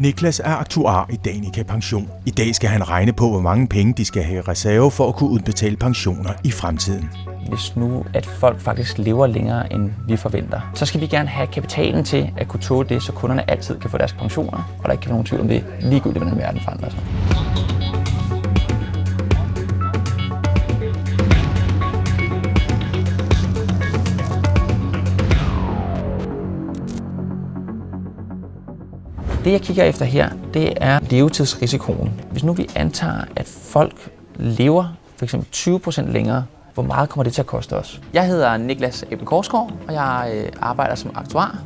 Niklas er aktuar i Danica Pension. I dag skal han regne på, hvor mange penge de skal have i reserve for at kunne udbetale pensioner i fremtiden. Hvis nu, at folk faktisk lever længere, end vi forventer, så skal vi gerne have kapitalen til at kunne tåle det, så kunderne altid kan få deres pensioner, og der ikke kan være nogen tvivl om det, ligegyldigt hvordan verden forandrer sig. Det jeg kigger efter her, det er levetidsrisikoen. Hvis nu vi antager, at folk lever for eksempel 20% længere, hvor meget kommer det til at koste os? Jeg hedder Niklas Eben Korsgaard, og jeg øh, arbejder som aktuar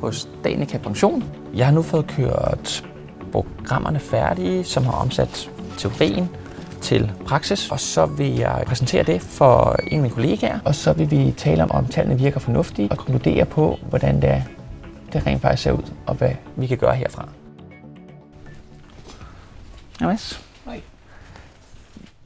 hos Danica Pension. Jeg har nu fået kørt programmerne færdige, som har omsat teorien til praksis, og så vil jeg præsentere det for en af mine kollegaer, og så vil vi tale om, om tallene virker fornuftigt, og konkludere på, hvordan det, det rent faktisk ser ud, og hvad vi kan gøre herfra. Hej Mads. Hej.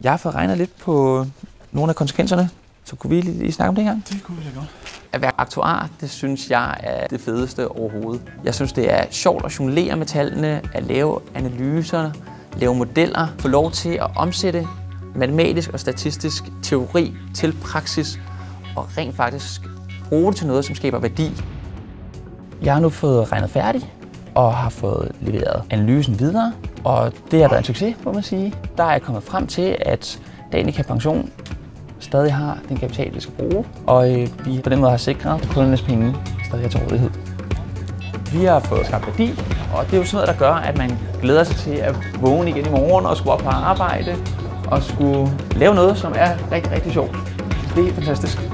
Jeg har fået regnet lidt på nogle af konsekvenserne, så kunne vi lige, lige snakke om det her? Det kunne vi da godt. At være aktuar, det synes jeg er det fedeste overhovedet. Jeg synes, det er sjovt at jonglere med tallene, at lave analyser, lave modeller, få lov til at omsætte matematisk og statistisk teori til praksis, og rent faktisk bruge det til noget, som skaber værdi. Jeg har nu fået regnet færdig og har fået leveret analysen videre, og det har været en succes, må man sige. Der er jeg kommet frem til, at Danica Pension stadig har den kapital, vi skal bruge, og øh, vi på den måde har sikret, at kundernes penge stadig er til rådighed. Vi har fået skabt værdi, og det er jo sådan noget, der gør, at man glæder sig til at vågne igen i morgen og skulle op på arbejde og skulle lave noget, som er rigtig, rigtig sjovt. Det er helt fantastisk.